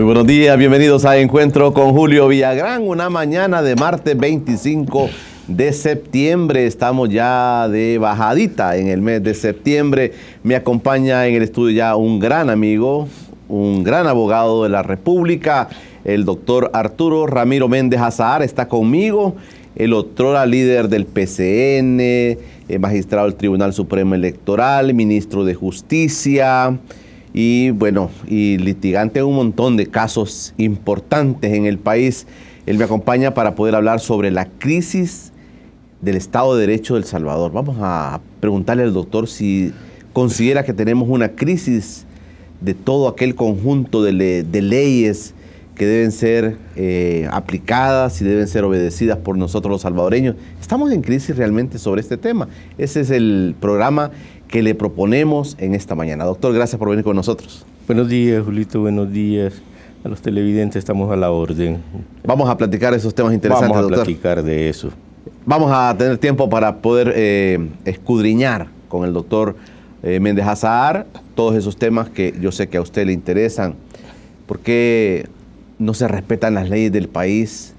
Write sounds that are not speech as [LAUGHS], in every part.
Muy buenos días, bienvenidos a Encuentro con Julio Villagrán, una mañana de martes 25 de septiembre. Estamos ya de bajadita en el mes de septiembre. Me acompaña en el estudio ya un gran amigo, un gran abogado de la República, el doctor Arturo Ramiro Méndez Azahar está conmigo, el otro líder del PCN, el magistrado del Tribunal Supremo Electoral, ministro de Justicia y bueno, y litigante en un montón de casos importantes en el país. Él me acompaña para poder hablar sobre la crisis del Estado de Derecho del Salvador. Vamos a preguntarle al doctor si considera que tenemos una crisis de todo aquel conjunto de, leyes que deben ser eh, aplicadas y deben ser obedecidas por nosotros los salvadoreños. Estamos en crisis realmente sobre este tema. Ese es el programa que le proponemos en esta mañana. Doctor, gracias por venir con nosotros. Buenos días, Julito, buenos días. A los televidentes estamos a la orden. Vamos a platicar esos temas interesantes, Vamos a platicar de eso. Vamos a tener tiempo para poder eh, escudriñar con el doctor eh, Méndez Azahar todos esos temas que yo sé que a usted le interesan. ¿Por qué no se respetan las leyes del país?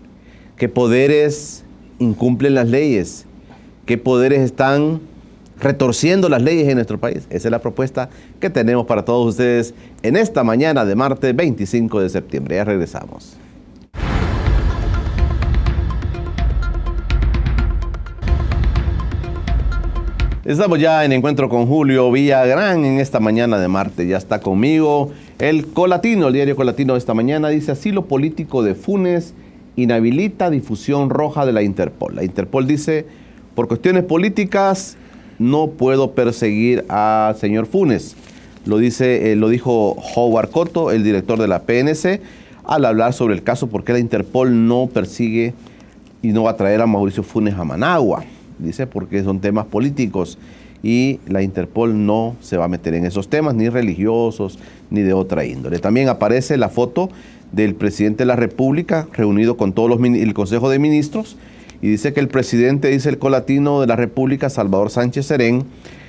¿Qué poderes incumplen las leyes? ¿Qué poderes están retorciendo las leyes en nuestro país. Esa es la propuesta que tenemos para todos ustedes en esta mañana de martes 25 de septiembre. Ya regresamos. Estamos ya en encuentro con Julio Villagrán en esta mañana de martes. Ya está conmigo el Colatino, el diario Colatino de esta mañana. Dice asilo político de Funes inhabilita difusión roja de la Interpol. La Interpol dice, por cuestiones políticas, no puedo perseguir al señor Funes. Lo, dice, eh, lo dijo Howard Cotto, el director de la PNC, al hablar sobre el caso por qué la Interpol no persigue y no va a traer a Mauricio Funes a Managua. Dice porque son temas políticos y la Interpol no se va a meter en esos temas, ni religiosos, ni de otra índole. También aparece la foto del presidente de la República reunido con todos los el Consejo de Ministros y dice que el presidente, dice el colatino de la República, Salvador Sánchez Serén,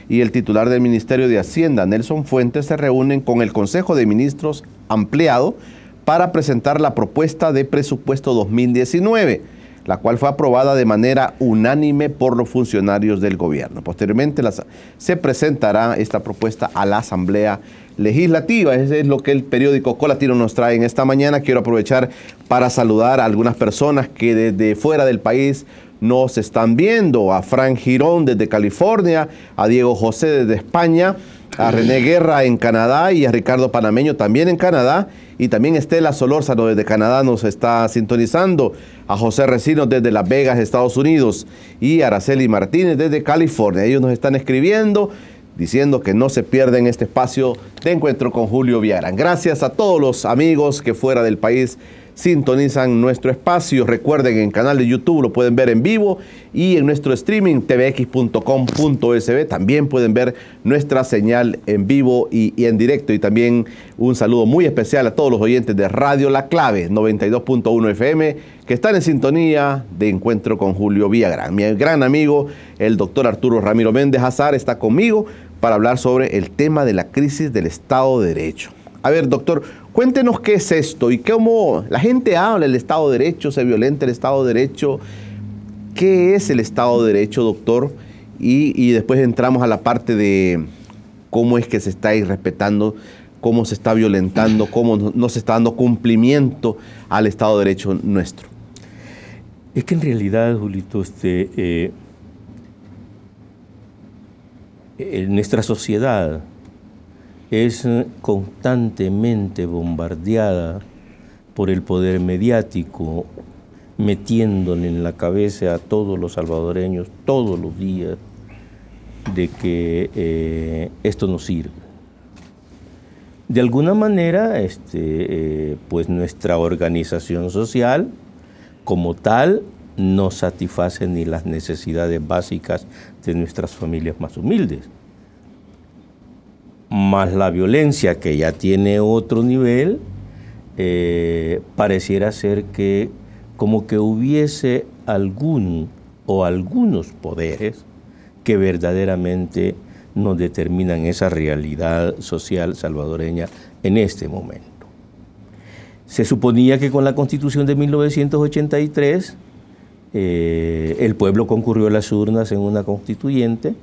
y el titular del Ministerio de Hacienda, Nelson Fuentes, se reúnen con el Consejo de Ministros ampliado para presentar la propuesta de presupuesto 2019, la cual fue aprobada de manera unánime por los funcionarios del gobierno. Posteriormente se presentará esta propuesta a la Asamblea legislativa. Ese es lo que el periódico Colatino nos trae en esta mañana. Quiero aprovechar para saludar a algunas personas que desde fuera del país nos están viendo. A Frank Girón desde California, a Diego José desde España, a René Guerra en Canadá y a Ricardo Panameño también en Canadá. Y también Estela Solórzano desde Canadá nos está sintonizando. A José Recino desde Las Vegas, Estados Unidos. Y a Araceli Martínez desde California. Ellos nos están escribiendo diciendo que no se pierden este espacio de encuentro con Julio Viagrán. Gracias a todos los amigos que fuera del país sintonizan nuestro espacio. Recuerden en canal de YouTube lo pueden ver en vivo y en nuestro streaming tvx.com.sb también pueden ver nuestra señal en vivo y, y, en directo. Y también un saludo muy especial a todos los oyentes de Radio La Clave 92.1 FM que están en sintonía de encuentro con Julio Villagrán. Mi gran amigo, el doctor Arturo Ramiro Méndez Azar, está conmigo para hablar sobre el tema de la crisis del Estado de Derecho. A ver, doctor, cuéntenos qué es esto y cómo la gente habla del Estado de Derecho, se violenta el Estado de Derecho. ¿Qué es el Estado de Derecho, doctor? Y, después entramos a la parte de cómo es que se está irrespetando, cómo se está violentando, cómo no se está dando cumplimiento al Estado de Derecho nuestro. Es que en realidad, Julito, este, eh, nuestra sociedad es constantemente bombardeada por el poder mediático, metiéndole en la cabeza a todos los salvadoreños todos los días de que eh, esto no sirve. De alguna manera, este, eh, pues nuestra organización social como tal no satisface ni las necesidades básicas de nuestras familias más humildes más la violencia que ya tiene otro nivel, eh, pareciera ser que como que hubiese algún o algunos poderes que verdaderamente nos determinan esa realidad social salvadoreña en este momento. Se suponía que con la constitución de 1983 eh, el pueblo concurrió a las urnas en una constituyente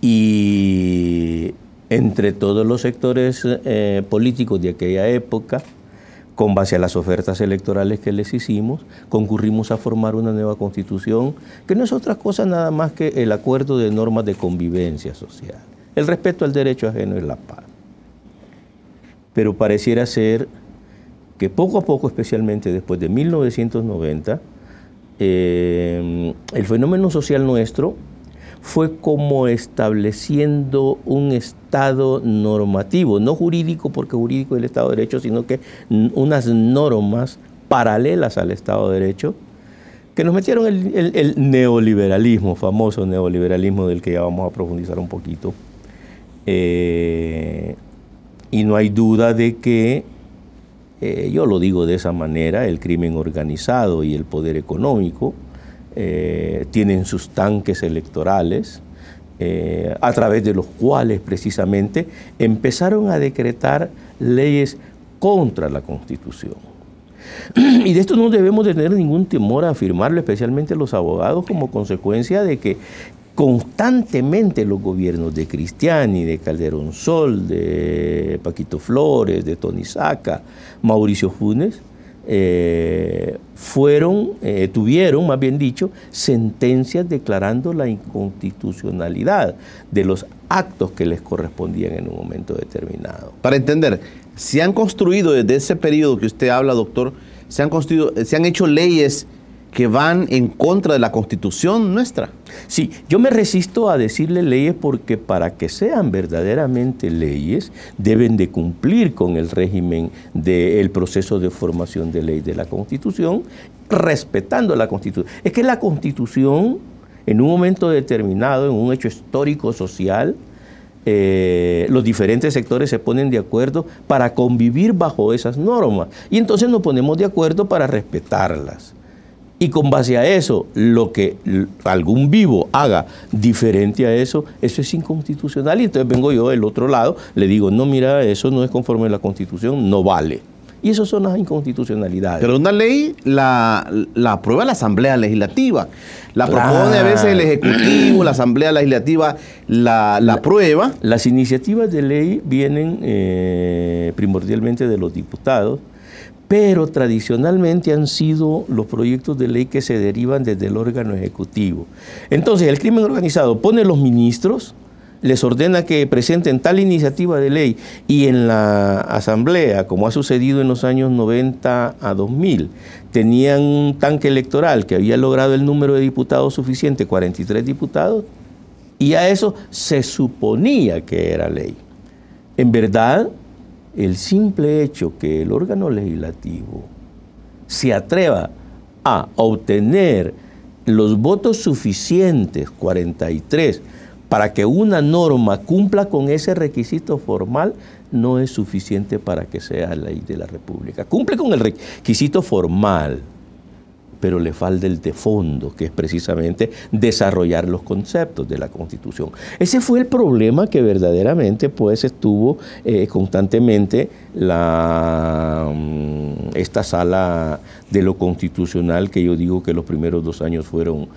y entre todos los sectores eh, políticos de aquella época, con base a las ofertas electorales que les hicimos, concurrimos a formar una nueva constitución que no es otra cosa nada más que el acuerdo de normas de convivencia social, el respeto al derecho ajeno y la paz. Pero pareciera ser que poco a poco, especialmente después de 1990, eh, el fenómeno social nuestro fue como estableciendo un estado normativo, no jurídico porque jurídico es el Estado de Derecho, sino que unas normas paralelas al Estado de Derecho que nos metieron el, neoliberalismo, famoso neoliberalismo del que ya vamos a profundizar un poquito. Eh, y no hay duda de que, eh, yo lo digo de esa manera, el crimen organizado y el poder económico, eh, tienen sus tanques electorales, eh, a través de los cuales precisamente empezaron a decretar leyes contra la Constitución. [CLEARS THROAT] Y de esto no debemos tener ningún temor a afirmarlo, especialmente los abogados, como consecuencia de que constantemente los gobiernos de Cristiani, de Calderón Sol, de Paquito Flores, de Tony Saca, Mauricio Funes, eh, fueron, eh, tuvieron, más bien dicho, sentencias declarando la inconstitucionalidad de los actos que les correspondían en un momento determinado. Para entender, se han construido desde ese periodo que usted habla, doctor, se han, construido, se han hecho leyes que van en contra de la constitución nuestra. Sí, yo me resisto a decirle leyes porque para que sean verdaderamente leyes deben de cumplir con el régimen del proceso de formación de ley de la constitución, respetando la constitución. Es que la constitución, en un momento determinado, en un hecho histórico social, eh, los diferentes sectores se ponen de acuerdo para convivir bajo esas normas. Y entonces nos ponemos de acuerdo para respetarlas. Y con base a eso, lo que algún vivo haga diferente a eso, eso es inconstitucional. Y entonces vengo yo del otro lado, le digo, no, mira, eso no es conforme a la Constitución, no vale. Y eso son las inconstitucionalidades. Pero una ley la, aprueba la Asamblea Legislativa. La propone a veces el Ejecutivo, la Asamblea Legislativa la, aprueba. Las iniciativas de ley vienen eh, primordialmente de los diputados pero tradicionalmente han sido los proyectos de ley que se derivan desde el órgano ejecutivo. Entonces, el crimen organizado pone los ministros, les ordena que presenten tal iniciativa de ley y en la asamblea, como ha sucedido en los años 90 a 2000, tenían un tanque electoral que había logrado el número de diputados suficiente, 43 diputados, y a eso se suponía que era ley. En verdad, el simple hecho que el órgano legislativo se atreva a obtener los votos suficientes, 43, para que una norma cumpla con ese requisito formal, no es suficiente para que sea ley de la República. Cumple con el requisito formal, pero le falta el de fondo, que es precisamente desarrollar los conceptos de la Constitución. Ese fue el problema que verdaderamente pues estuvo eh, constantemente la, mm, esta sala de lo constitucional, que yo digo que los primeros dos años fueron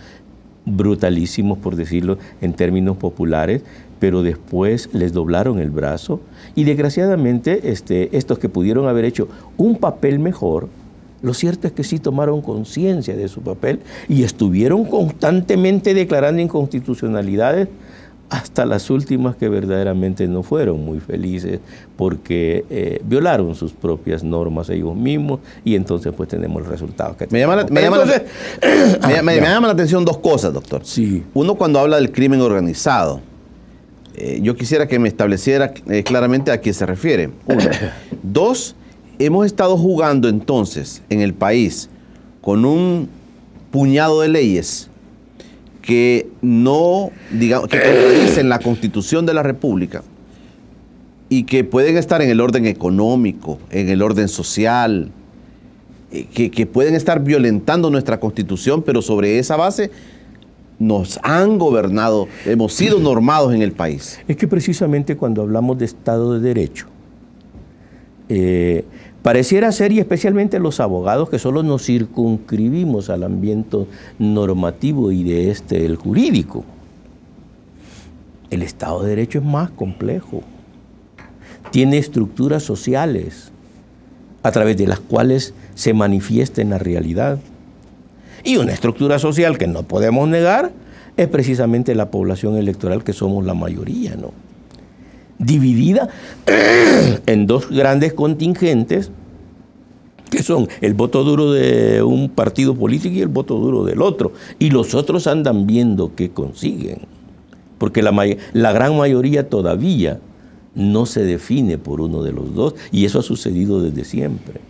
brutalísimos, por decirlo en términos populares, pero después les doblaron el brazo y desgraciadamente este, estos que pudieron haber hecho un papel mejor, lo cierto es que sí tomaron conciencia de su papel y estuvieron constantemente declarando inconstitucionalidades hasta las últimas que verdaderamente no fueron muy felices porque eh, violaron sus propias normas ellos mismos y entonces pues tenemos el resultado que me llama, la, me, [COUGHS] [COUGHS] llama la, atención dos cosas, doctor. Sí. Uno cuando habla del crimen organizado. Eh, yo quisiera que me estableciera eh, claramente a quién se refiere. Uno. [COUGHS] Dos, hemos estado jugando entonces en el país con un puñado de leyes que no, digamos, que contradicen la constitución de la República y que pueden estar en el orden económico, en el orden social, eh, que, pueden estar violentando nuestra constitución, pero sobre esa base nos han gobernado, hemos sido normados en el país. Es que precisamente cuando hablamos de Estado de Derecho, eh, Pareciera ser, y especialmente los abogados, que solo nos circunscribimos al ambiente normativo y de este el jurídico. El Estado de Derecho es más complejo. Tiene estructuras sociales a través de las cuales se manifiesta en la realidad. Y una estructura social que no podemos negar es precisamente la población electoral que somos la mayoría, ¿no? Dividida [CLEARS THROAT] en dos grandes contingentes que son el voto duro de un partido político y el voto duro del otro. Y los otros andan viendo qué consiguen. Porque la, gran mayoría todavía no se define por uno de los dos y eso ha sucedido desde siempre.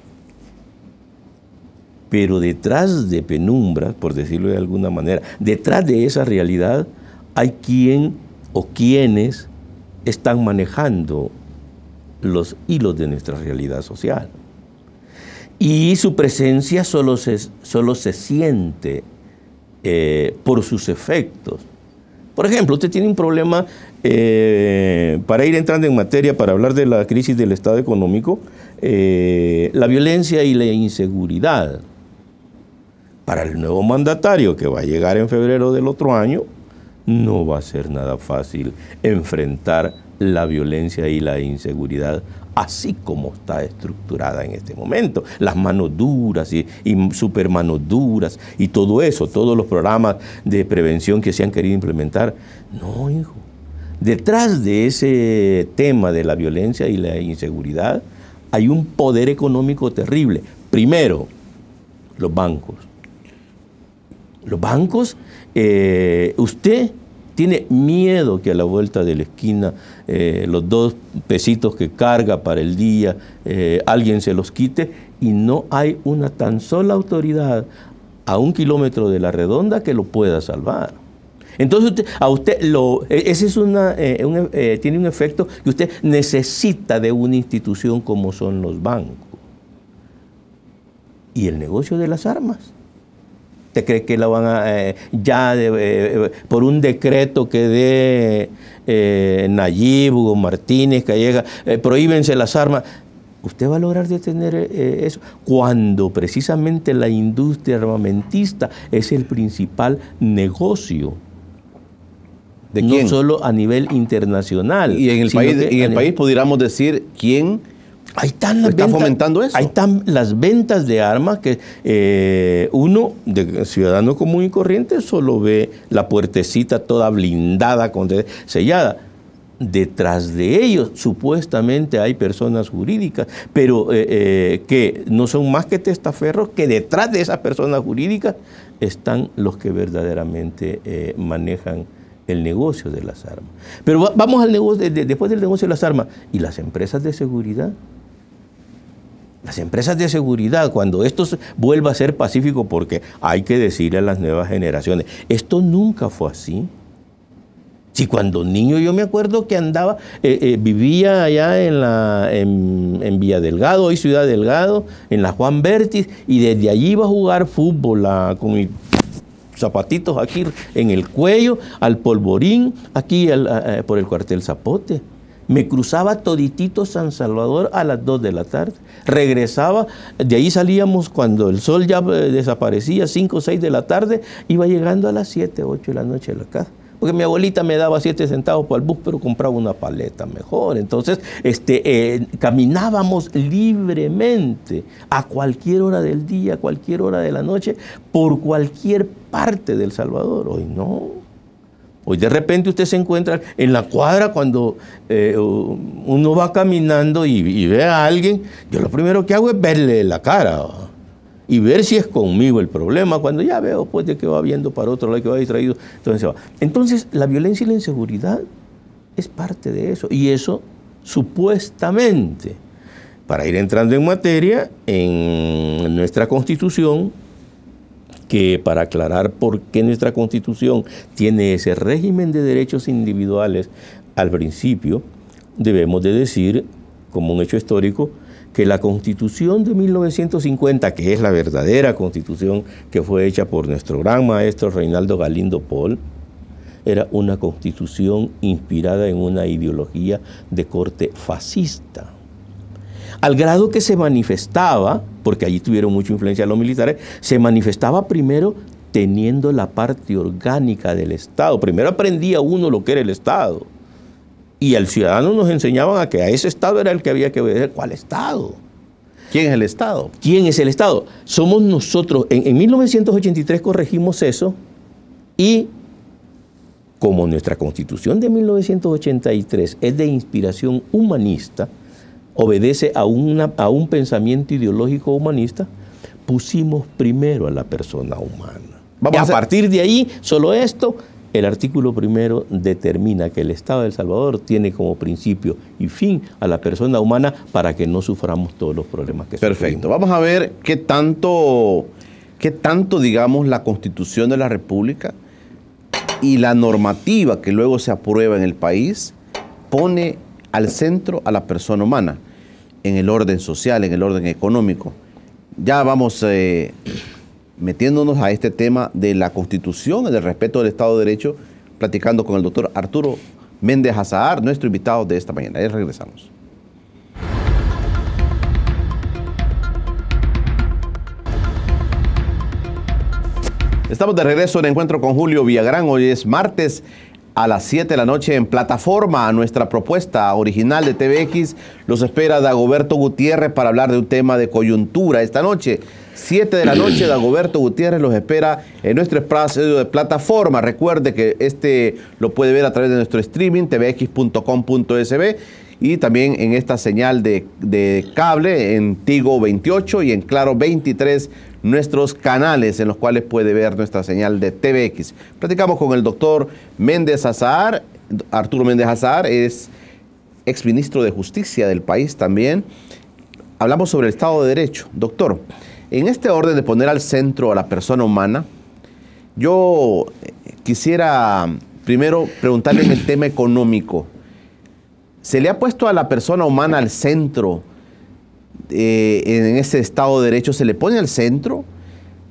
Pero detrás de penumbras, por decirlo de alguna manera, detrás de esa realidad hay quien o quienes están manejando los hilos de nuestra realidad social. Y su presencia solo se, solo se siente eh, por sus efectos. Por ejemplo, usted tiene un problema, eh, para ir entrando en materia, para hablar de la crisis del Estado económico, eh, la violencia y la inseguridad para el nuevo mandatario que va a llegar en febrero del otro año, no va a ser nada fácil enfrentar la violencia y la inseguridad así como está estructurada en este momento. Las manos duras y, y super manos duras y todo eso, todos los programas de prevención que se han querido implementar. No, hijo. Detrás de ese tema de la violencia y la inseguridad hay un poder económico terrible. Primero, los bancos. Los bancos, eh, usted tiene miedo que a la vuelta de la esquina eh, los dos pesitos que carga para el día, eh, alguien se los quite y no hay una tan sola autoridad a un kilómetro de la redonda que lo pueda salvar. Entonces a usted ese es una, tiene un efecto que usted necesita de una institución como son los bancos. Y el negocio de las armas ¿Usted cree que la van a, eh, ya eh, por un decreto que dé eh, Nayib, Hugo Martínez, Callega, eh, prohíbense las armas? ¿Usted va a lograr detener eso? Cuando precisamente la industria armamentista es el principal negocio. ¿De no solo a nivel internacional. Y en el país, en el país pudiéramos decir quién Ahí están las ventas, fomentando eso. Ahí están las ventas de armas que eh, uno, de ciudadano común y corriente, solo ve la puertecita toda blindada, con sellada. Detrás de ellos supuestamente hay personas jurídicas, pero eh, eh, que no son más que testaferros, que detrás de esas personas jurídicas están los que verdaderamente manejan el negocio de las armas. Pero vamos al negocio, después del negocio de las armas, ¿y las empresas de seguridad? Las empresas de seguridad, cuando esto vuelva a ser pacífico, porque hay que decirle a las nuevas generaciones, esto nunca fue así. Si cuando niño yo me acuerdo que andaba, eh, eh, vivía allá en, la, en, Villa Delgado, hoy Ciudad Delgado, en la Juan Bertis, y desde allí iba a jugar fútbol con mis zapatitos aquí en el cuello, al polvorín, aquí por el cuartel Zapote. Me cruzaba toditito San Salvador a las 2 de la tarde. Regresaba, de ahí salíamos cuando el sol ya eh, desaparecía, 5 o 6 de la tarde, iba llegando a las 7, 8 de la noche a la casa. Porque mi abuelita me daba 7 centavos para el bus, pero compraba una paleta mejor. Entonces, este, eh, caminábamos libremente a cualquier hora del día, a cualquier hora de la noche, por cualquier parte del Salvador. Hoy no. Hoy de repente usted se encuentra en la cuadra cuando eh, uno va caminando y, ve a alguien, yo lo primero que hago es verle la cara y ver si es conmigo el problema. Cuando ya veo pues de que va viendo para otro lado, que va distraído, entonces va. Entonces la violencia y la inseguridad es parte de eso y eso supuestamente, para ir entrando en materia, en nuestra constitución que para aclarar por qué nuestra constitución tiene ese régimen de derechos individuales al principio, debemos de decir, como un hecho histórico, que la constitución de 1950, que es la verdadera constitución que fue hecha por nuestro gran maestro Reinaldo Galindo Paul, era una constitución inspirada en una ideología de corte fascista. Al grado que se manifestaba, porque allí tuvieron mucha influencia los militares, se manifestaba primero teniendo la parte orgánica del Estado. Primero aprendía uno lo que era el Estado. Y al ciudadano nos enseñaban a que a ese Estado era el que había que obedecer. ¿Cuál Estado? ¿Quién es el Estado? ¿Quién es el Estado? Somos nosotros. En, en 1983 corregimos eso y como nuestra constitución de 1983 es de inspiración humanista, obedece a, una, a un pensamiento ideológico humanista, pusimos primero a la persona humana. y a, partir de ahí, solo esto, el artículo primero determina que el Estado de El Salvador tiene como principio y fin a la persona humana para que no suframos todos los problemas que Perfecto. Vamos a ver qué tanto, qué tanto, digamos, la Constitución de la República y la normativa que luego se aprueba en el país pone al centro a la persona humana en el orden social, en el orden económico. Ya vamos eh, metiéndonos a este tema de la constitución, del respeto del Estado de Derecho, platicando con el doctor Arturo Méndez Azahar, nuestro invitado de esta mañana. Ahí regresamos. Estamos de regreso en Encuentro con Julio Villagrán. Hoy es martes a las 7 de la noche en plataforma. Nuestra propuesta original de TVX los espera Dagoberto Gutiérrez para hablar de un tema de coyuntura esta noche. 7 de la noche, [CLEARS THROAT] Dagoberto Gutiérrez los espera en nuestro espacio de plataforma. Recuerde que este lo puede ver a través de nuestro streaming, tvx.com.sb y también en esta señal de, de, cable en Tigo 28 y en Claro 23 nuestros canales en los cuales puede ver nuestra señal de TVX. Platicamos con el doctor Méndez Azar, Arturo Méndez Azar es exministro de Justicia del país también. Hablamos sobre el Estado de Derecho. Doctor, en este orden de poner al centro a la persona humana, yo quisiera primero preguntarle en el tema económico. ¿Se le ha puesto a la persona humana al centro? Eh, en ese Estado de Derecho se le pone al centro?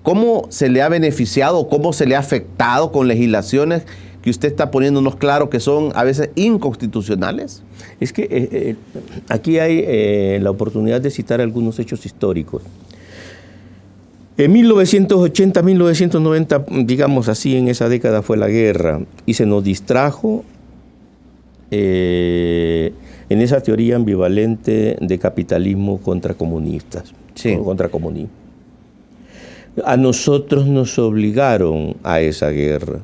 ¿Cómo se le ha beneficiado, cómo se le ha afectado con legislaciones que usted está poniéndonos claro que son a veces inconstitucionales? Es que eh, eh, aquí hay la oportunidad de citar algunos hechos históricos. En 1980-1990, digamos así, en esa década fue la guerra y se nos distrajo en esa teoría ambivalente de capitalismo contra comunistas, contra comunismo. A nosotros nos obligaron a esa guerra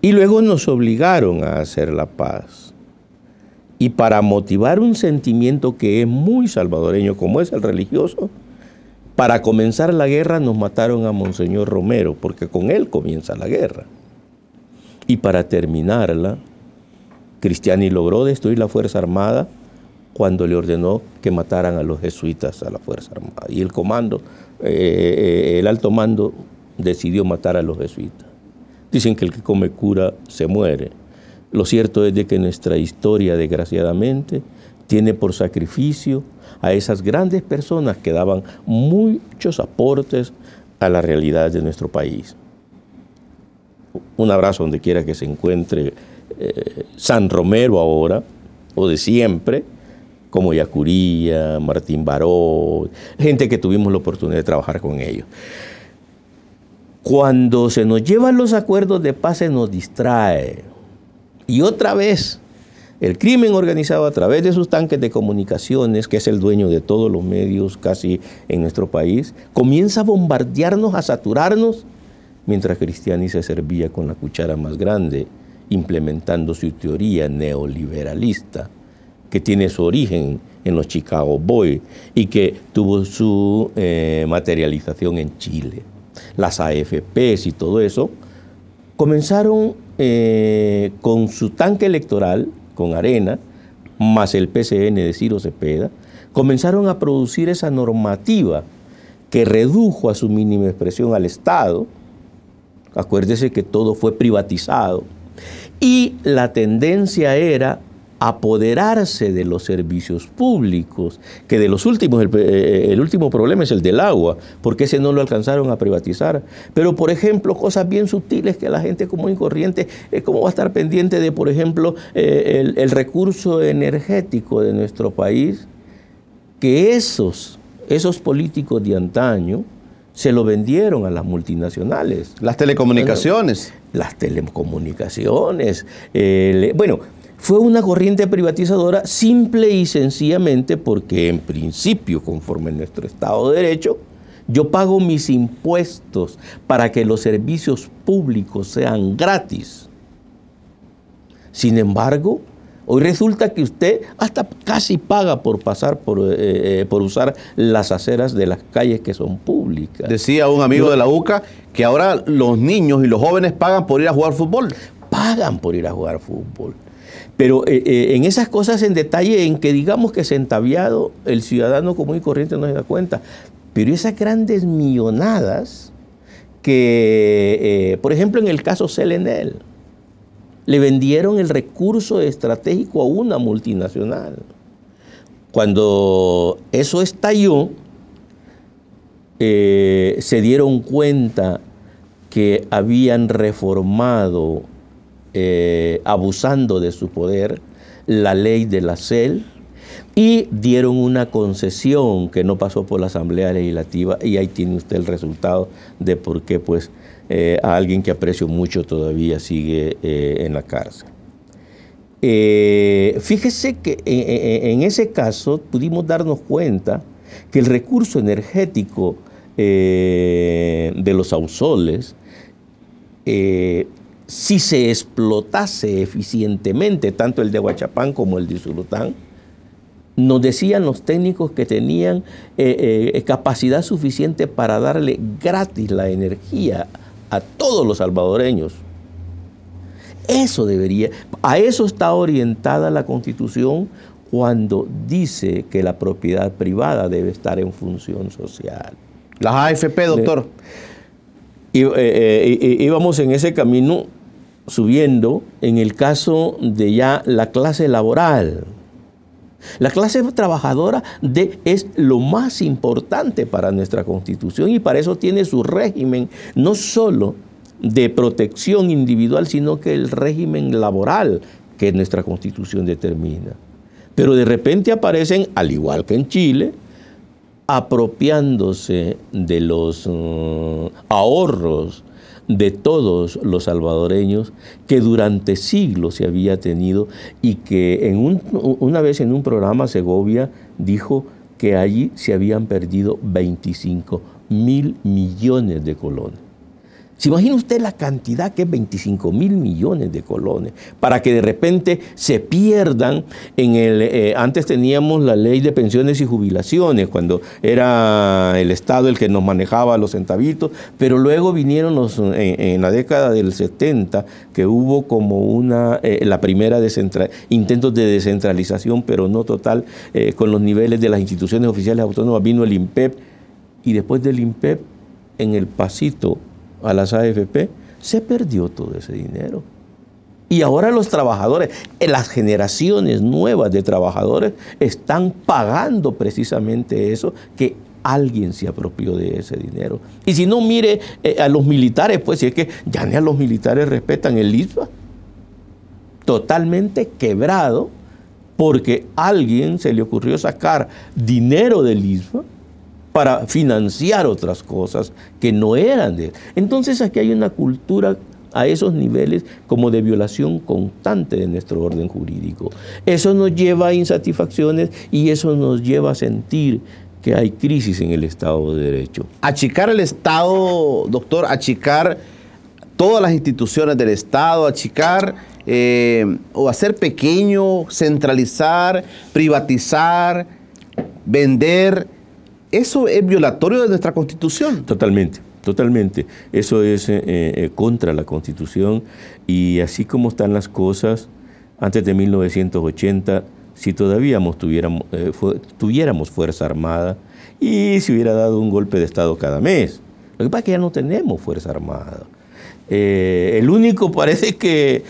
y luego nos obligaron a hacer la paz. Y para motivar un sentimiento que es muy salvadoreño, como es el religioso, para comenzar la guerra nos mataron a Monseñor Romero, porque con él comienza la guerra. Y para terminarla, Cristiani logró destruir la Fuerza Armada cuando le ordenó que mataran a los jesuitas a la Fuerza Armada. Y el comando, eh, el alto mando, decidió matar a los jesuitas. Dicen que el que come cura se muere. Lo cierto es de que nuestra historia, desgraciadamente, tiene por sacrificio a esas grandes personas que daban muchos aportes a la realidad de nuestro país. Un abrazo donde quiera que se encuentre eh, San Romero ahora, o de siempre, como Yacuría, Martín Baró, gente que tuvimos la oportunidad de trabajar con ellos. Cuando se nos llevan los acuerdos de paz se nos distrae. Y otra vez, el crimen organizado a través de sus tanques de comunicaciones, que es el dueño de todos los medios casi en nuestro país, comienza a bombardearnos, a saturarnos, mientras Cristiani se servía con la cuchara más grande implementando su teoría neoliberalista, que tiene su origen en los Chicago Boys y que tuvo su eh, materialización en Chile. Las AFPs y todo eso comenzaron eh, con su tanque electoral, con arena, más el PCN de Ciro Cepeda, comenzaron a producir esa normativa que redujo a su mínima expresión al Estado. Acuérdese que todo fue privatizado y la tendencia era apoderarse de los servicios públicos, que de los últimos, eh, el, último problema es el del agua, porque ese no lo alcanzaron a privatizar. Pero, por ejemplo, cosas bien sutiles que la gente común y corriente, eh, ¿cómo va a estar pendiente de, por ejemplo, eh, el, el recurso energético de nuestro país? que esos, esos políticos de antaño se lo vendieron a las multinacionales. Las telecomunicaciones. las telecomunicaciones. bueno, fue una corriente privatizadora simple y sencillamente porque en principio, conforme a nuestro Estado de Derecho, yo pago mis impuestos para que los servicios públicos sean gratis. Sin embargo, Hoy resulta que usted hasta casi paga por pasar, por, eh, eh, por usar las aceras de las calles que son públicas. Decía un amigo de la UCA que ahora los niños y los jóvenes pagan por ir a jugar fútbol. Pagan por ir a jugar fútbol. Pero eh, en esas cosas en detalle, en que digamos que entaviado el ciudadano común y corriente no se da cuenta. Pero esas grandes millonadas que, por ejemplo, en el caso Selenel, le vendieron el recurso estratégico a una multinacional. Cuando eso estalló, eh, se dieron cuenta que habían reformado, eh, abusando de su poder, la ley de la CEL y dieron una concesión que no pasó por la Asamblea Legislativa y ahí tiene usted el resultado de por qué pues eh, a alguien que aprecio mucho todavía sigue eh, en la cárcel. Eh, fíjese que en, ese caso pudimos darnos cuenta que el recurso energético de los ausoles, si se explotase eficientemente, tanto el de Huachapán como el de Surután, nos decían los técnicos que tenían capacidad suficiente para darle gratis la energía a todos los salvadoreños. Eso debería, a eso está orientada la Constitución cuando dice que la propiedad privada debe estar en función social. Las AFP, doctor. Y, eh, eh, íbamos en ese camino subiendo en el caso de ya la clase laboral. La clase trabajadora es lo más importante para nuestra constitución y para eso tiene su régimen, no solo de protección individual, sino que el régimen laboral que nuestra constitución determina. Pero de repente aparecen, al igual que en Chile, apropiándose de los uh, ahorros de todos los salvadoreños que durante siglos se había tenido y que en una vez en un programa Segovia dijo que allí se habían perdido 25 mil millones de colones. ¿Se imagina usted la cantidad que es 25 mil millones de colones para que de repente se pierdan en el... Eh, antes teníamos la ley de pensiones y jubilaciones, cuando era el Estado el que nos manejaba los centavitos, pero luego vinieron en, la década del 70, que hubo como una, eh, la primera intentos de descentralización, pero no total, eh, con los niveles de las instituciones oficiales autónomas, vino el INPEP, y después del INPEP, en el pasito a las AFP, se perdió todo ese dinero. Y ahora los trabajadores, eh, las generaciones nuevas de trabajadores están pagando precisamente eso, que alguien se apropió de ese dinero. Y si no, mire eh, a los militares, pues si es que ya ni a los militares respetan el ISPA, totalmente quebrado, porque alguien se le ocurrió sacar dinero del ISPA para financiar otras cosas que no eran de él. Entonces aquí hay una cultura a esos niveles como de violación constante de nuestro orden jurídico. Eso nos lleva a insatisfacciones y eso nos lleva a sentir que hay crisis en el Estado de Derecho. Achicar el Estado, doctor, achicar todas las instituciones del Estado, achicar eh, o hacer pequeño, centralizar, privatizar, vender eso es violatorio de nuestra constitución. Totalmente, totalmente. Eso es eh, eh, contra la constitución y así como están las cosas, antes de 1980, si todavía tuviéramos, eh, tuviéramos Fuerza Armada y se hubiera dado un golpe de Estado cada mes. Lo que pasa es que ya no tenemos Fuerza Armada. el único parece que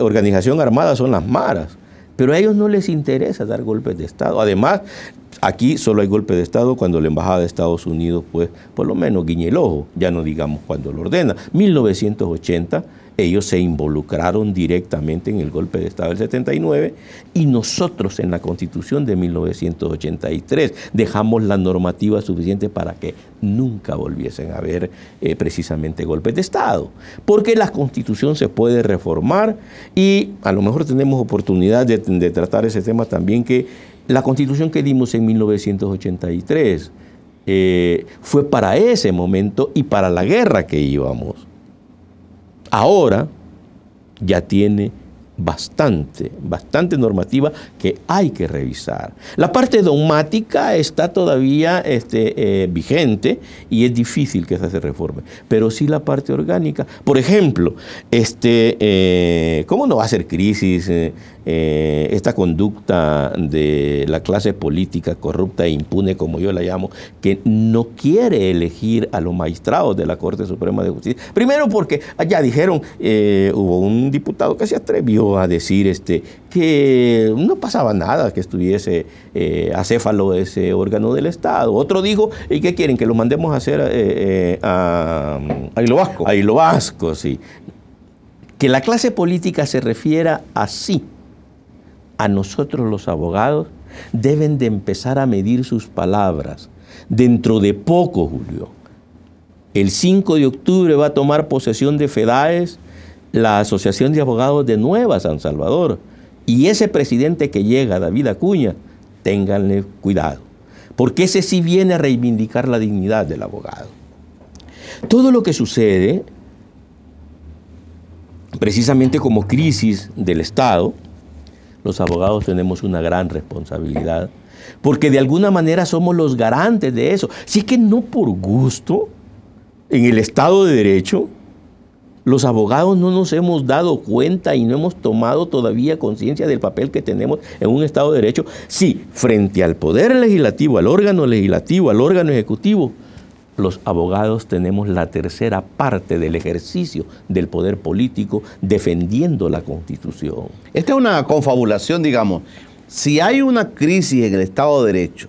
organización armada son las maras, pero a ellos no les interesa dar golpes de Estado. Además, Aquí solo hay golpe de Estado cuando la Embajada de Estados Unidos, pues, por lo menos guiñe el ojo, ya no digamos cuando lo ordena. 1980 Ellos se involucraron directamente en el golpe de Estado del 79 y nosotros en la Constitución de 1983 dejamos la normativa suficiente para que nunca volviesen a haber eh, precisamente golpes de Estado. Porque la Constitución se puede reformar y a lo mejor tenemos oportunidad de, de tratar ese tema también que la Constitución que dimos en 1983 eh, fue para ese momento y para la guerra que íbamos. Ahora ya tiene bastante, bastante normativa que hay que revisar. La parte dogmática está todavía este, eh, vigente y es difícil que esa se reforme, pero sí la parte orgánica. Por ejemplo, este, eh, ¿cómo no va a ser crisis eh, esta conducta de la clase política corrupta e impune, como yo la llamo, que no quiere elegir a los magistrados de la Corte Suprema de Justicia? Primero porque ya dijeron, hubo un diputado que se atrevió a decir este, que no pasaba nada que estuviese eh, acéfalo ese órgano del Estado. Otro dijo, ¿y qué quieren? Que lo mandemos a hacer eh, eh, a, a Hilo Vasco. A Hilo Vasco, sí. Que la clase política se refiera así a nosotros los abogados, deben de empezar a medir sus palabras. Dentro de poco, Julio, el 5 de octubre va a tomar posesión de FEDAES la Asociación de Abogados de Nueva San Salvador. Y ese presidente que llega, David Acuña, ténganle cuidado, porque ese sí viene a reivindicar la dignidad del abogado. Todo lo que sucede, precisamente como crisis del Estado, los abogados tenemos una gran responsabilidad, porque de alguna manera somos los garantes de eso. Si es que no por gusto, en el Estado de Derecho, los abogados no nos hemos dado cuenta y no hemos tomado todavía conciencia del papel que tenemos en un Estado de Derecho. Sí, frente al Poder Legislativo, al órgano legislativo, al órgano ejecutivo, los abogados tenemos la tercera parte del ejercicio del poder político defendiendo la Constitución. Esta es una confabulación, digamos. Si hay una crisis en el Estado de Derecho,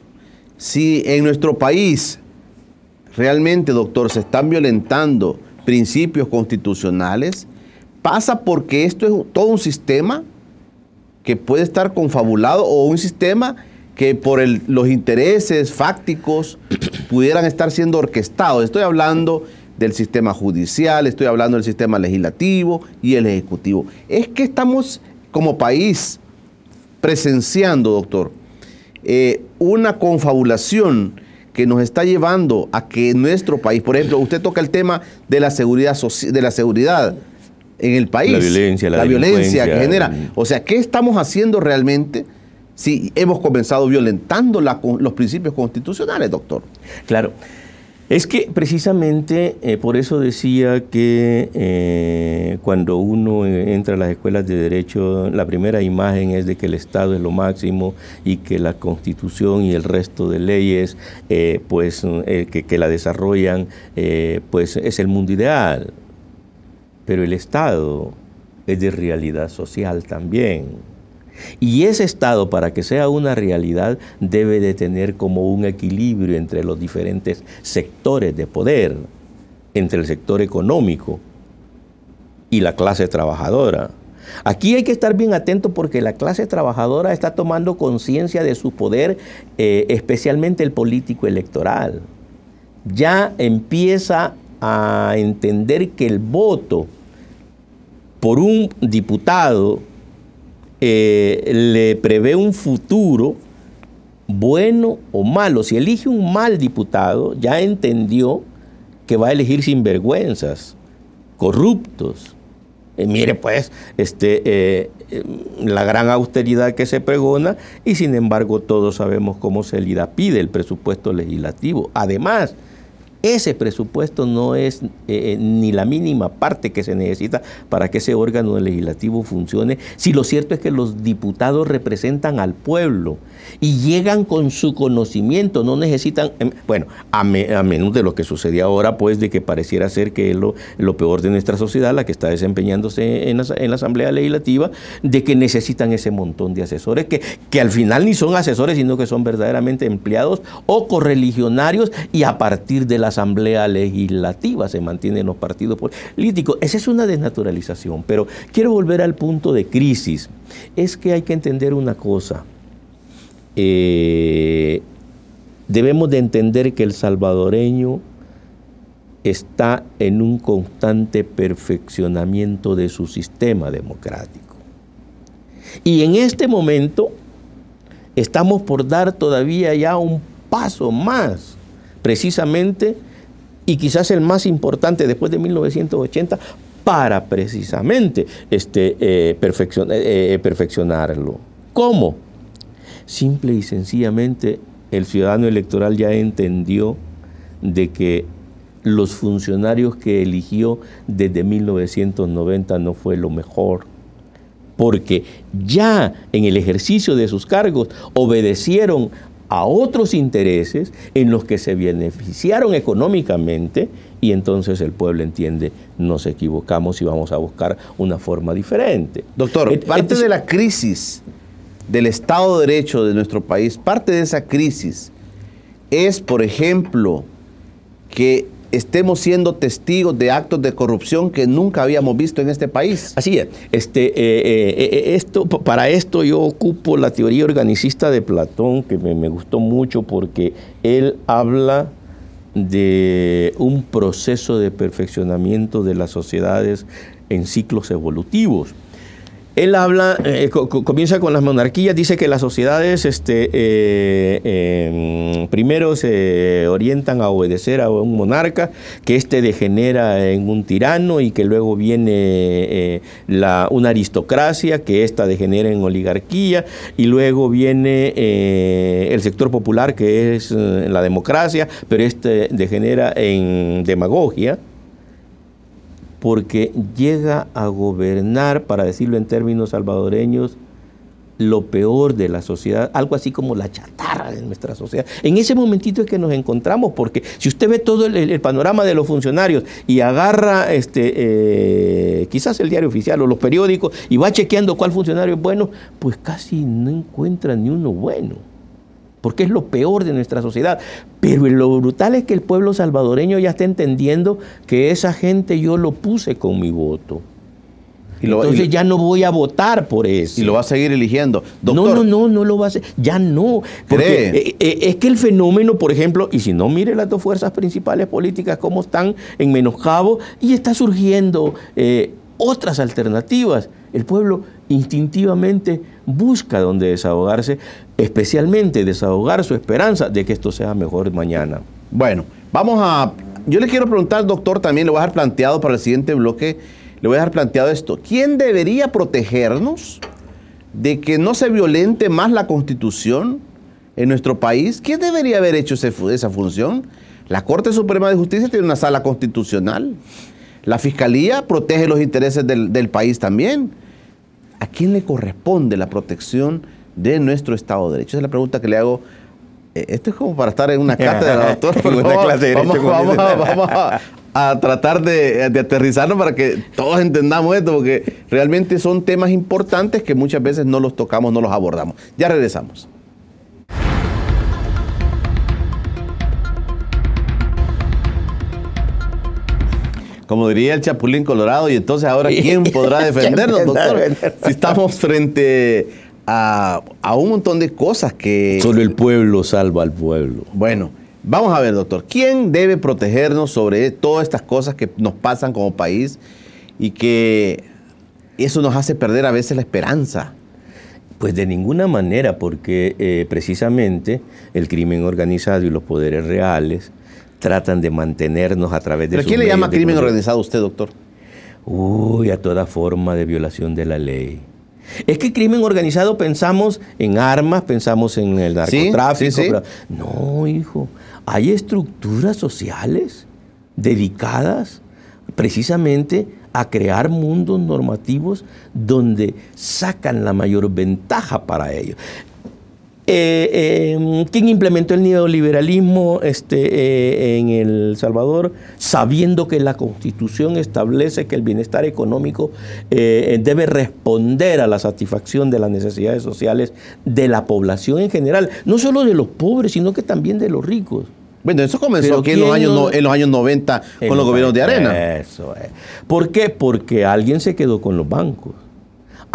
si en nuestro país realmente, doctor, se están violentando principios constitucionales, pasa porque esto es todo un sistema que puede estar confabulado o un sistema que por los intereses fácticos [CLEARS THROAT] pudieran estar siendo orquestados. Estoy hablando del sistema judicial, estoy hablando del sistema legislativo y el ejecutivo. Es que estamos como país presenciando, doctor, eh, una confabulación que nos está llevando a que nuestro país, por ejemplo, usted toca el tema de la seguridad, de la seguridad en el país. La violencia, la, la violencia que genera. O sea, ¿qué estamos haciendo realmente si hemos comenzado violentando los principios constitucionales, doctor? Claro. Es que precisamente eh, por eso decía que eh, cuando uno entra a las escuelas de derecho, la primera imagen es de que el Estado es lo máximo y que la Constitución y el resto de leyes eh, pues, que, que, la desarrollan pues es el mundo ideal. Pero el Estado es de realidad social también. Y ese Estado, para que sea una realidad, debe de tener como un equilibrio entre los diferentes sectores de poder, entre el sector económico y la clase trabajadora. Aquí hay que estar bien atento porque la clase trabajadora está tomando conciencia de su poder, eh, especialmente el político electoral. Ya empieza a entender que el voto por un diputado eh, le prevé un futuro bueno o malo. Si elige un mal diputado, ya entendió que va a elegir sinvergüenzas, corruptos. Eh, mire pues, este, eh, la gran austeridad que se pregona y sin embargo todos sabemos cómo se le pide el presupuesto legislativo. Además, ese presupuesto no es eh, eh, ni la mínima parte que se necesita para que ese órgano legislativo funcione, si lo cierto es que los diputados representan al pueblo y llegan con su conocimiento, no necesitan, em, bueno, a, menos de lo que sucede ahora, pues de que pareciera ser que es lo, peor de nuestra sociedad, la que está desempeñándose en la, Asamblea Legislativa, de que necesitan ese montón de asesores, que, que al final ni son asesores, sino que son verdaderamente empleados o correligionarios y a partir de las asamblea legislativa se mantienen los partidos políticos. Esa es una desnaturalización, pero quiero volver al punto de crisis. Es que hay que entender una cosa. Eh, debemos de entender que el salvadoreño está en un constante perfeccionamiento de su sistema democrático. Y en este momento estamos por dar todavía ya un paso más, precisamente, y quizás el más importante después de 1980, para precisamente este, eh, eh, perfeccionarlo. ¿Cómo? Simple y sencillamente el ciudadano electoral ya entendió de que los funcionarios que eligió desde 1990 no fue lo mejor, porque ya en el ejercicio de sus cargos obedecieron a otros intereses en los que se beneficiaron económicamente y entonces el pueblo entiende nos equivocamos y vamos a buscar una forma diferente. Doctor, parte de la crisis del Estado de Derecho de nuestro país, parte de esa crisis es, por ejemplo, que estemos siendo testigos de actos de corrupción que nunca habíamos visto en este país. Así es. Este, eh, eh, eh, esto, para esto yo ocupo la teoría organicista de Platón, que me, me gustó mucho porque él habla de un proceso de perfeccionamiento de las sociedades en ciclos evolutivos. Él habla, eh, comienza con las monarquías, dice que las sociedades este, eh, em, primero se orientan a obedecer a un monarca, que éste degenera en un tirano y que luego viene eh, la, una aristocracia, que ésta degenera en oligarquía, y luego viene el sector popular, que es la democracia, pero este degenera en demagogia porque llega a gobernar, para decirlo en términos salvadoreños, lo peor de la sociedad, algo así como la chatarra de nuestra sociedad. En ese momentito es que nos encontramos, porque si usted ve todo el, panorama de los funcionarios y agarra este, eh, quizás el diario oficial o los periódicos y va chequeando cuál funcionario es bueno, pues casi no encuentra ni uno bueno porque es lo peor de nuestra sociedad. Pero lo brutal es que el pueblo salvadoreño ya está entendiendo que esa gente yo lo puse con mi voto. Y Entonces ya no voy a votar por eso. Y lo va a seguir eligiendo. no, no, no, no lo va a hacer. Ya no. Porque eh, eh, es que el fenómeno, por ejemplo, y si no, mire las dos fuerzas principales políticas, cómo están en menoscabo, y está surgiendo eh, otras alternativas. El pueblo instintivamente busca donde desahogarse, especialmente desahogar su esperanza de que esto sea mejor mañana. Bueno, vamos a... Yo le quiero preguntar doctor también, le voy a dejar planteado para el siguiente bloque, le voy a dejar planteado esto. ¿Quién debería protegernos de que no se violente más la constitución en nuestro país? ¿Quién debería haber hecho esa función? La Corte Suprema de Justicia tiene una sala constitucional. La Fiscalía protege los intereses del país también. ¿A quién le corresponde la protección de nuestro Estado de Derecho? Esa es la pregunta que le hago. Eh, esto es como para estar en una cátedra, [LAUGHS] doctor. vamos, a, tratar de, de, aterrizarnos para que todos entendamos esto, porque realmente son temas importantes que muchas veces no los tocamos, no los abordamos. Ya regresamos. Como diría el Chapulín Colorado, y entonces ahora, ¿quién podrá [LAUGHS] defendernos, doctor? Si estamos frente a, un montón de cosas que... Solo el pueblo salva al pueblo. Bueno, vamos a ver, doctor, ¿quién debe protegernos sobre todas estas cosas que nos pasan como país y que eso nos hace perder a veces la esperanza? Pues de ninguna manera, porque eh, precisamente el crimen organizado y los poderes reales tratan de mantenernos a través de... ¿Pero quién le llama crimen organizado a usted, doctor? Uy, a toda forma de violación de la ley. Es que crimen organizado pensamos en armas, pensamos en el narcotráfico. no, hijo, hay estructuras sociales dedicadas precisamente a crear mundos normativos donde sacan la mayor ventaja para ellos. Eh, em, ¿Quién implementó el neoliberalismo este, eh, en El Salvador? Sabiendo que la constitución establece que el bienestar económico eh, debe responder a la satisfacción de las necesidades sociales de la población en general, no solo de los pobres, sino que también de los ricos. Bueno, eso comenzó aquí en los, años, en los años 90 con los gobiernos de arena. Eso es. ¿Por qué? Porque alguien se quedó con los bancos.